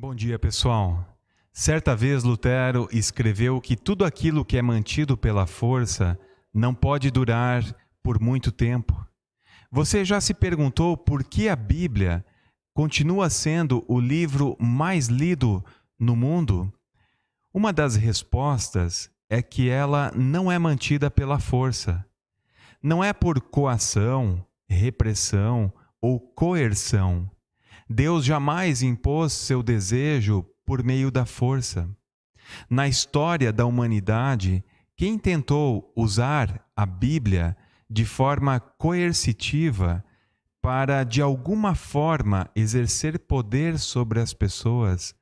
Bom dia, pessoal. Certa vez Lutero escreveu que tudo aquilo que é mantido pela força não pode durar por muito tempo. Você já se perguntou por que a Bíblia continua sendo o livro mais lido no mundo? Uma das respostas é que ela não é mantida pela força. Não é por coação, repressão ou coerção. Deus jamais impôs seu desejo por meio da força. Na história da humanidade, quem tentou usar a Bíblia de forma coercitiva para, de alguma forma, exercer poder sobre as pessoas,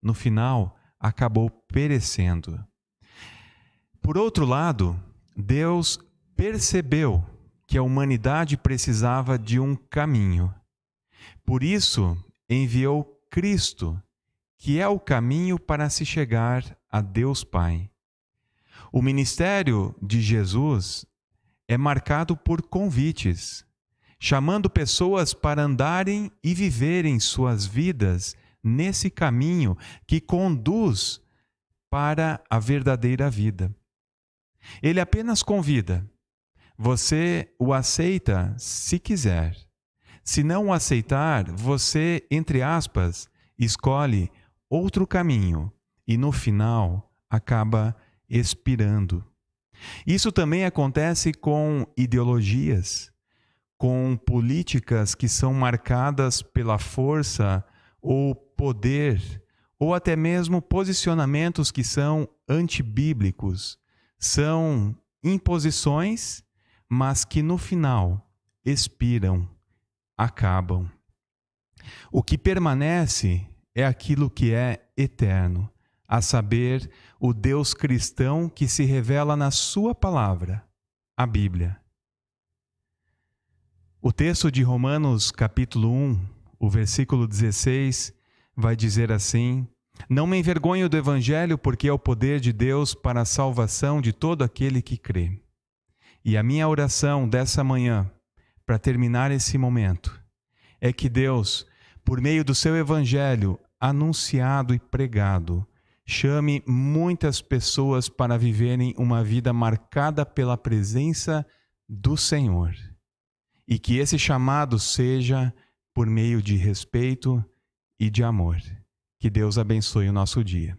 no final acabou perecendo. Por outro lado, Deus percebeu que a humanidade precisava de um caminho. Por isso, enviou Cristo, que é o caminho para se chegar a Deus Pai. O ministério de Jesus é marcado por convites, chamando pessoas para andarem e viverem suas vidas nesse caminho que conduz para a verdadeira vida. Ele apenas convida. Você o aceita se quiser. Se não aceitar, você, entre aspas, escolhe outro caminho e no final acaba expirando. Isso também acontece com ideologias, com políticas que são marcadas pela força ou poder, ou até mesmo posicionamentos que são antibíblicos. São imposições, mas que no final expiram acabam. O que permanece é aquilo que é eterno, a saber, o Deus cristão que se revela na Sua palavra, a Bíblia. O texto de Romanos, capítulo 1, o versículo 16, vai dizer assim: Não me envergonho do Evangelho, porque é o poder de Deus para a salvação de todo aquele que crê. E a minha oração dessa manhã para terminar esse momento é que Deus, por meio do seu evangelho anunciado e pregado, chame muitas pessoas para viverem uma vida marcada pela presença do Senhor. E que esse chamado seja por meio de respeito e de amor. Que Deus abençoe o nosso dia.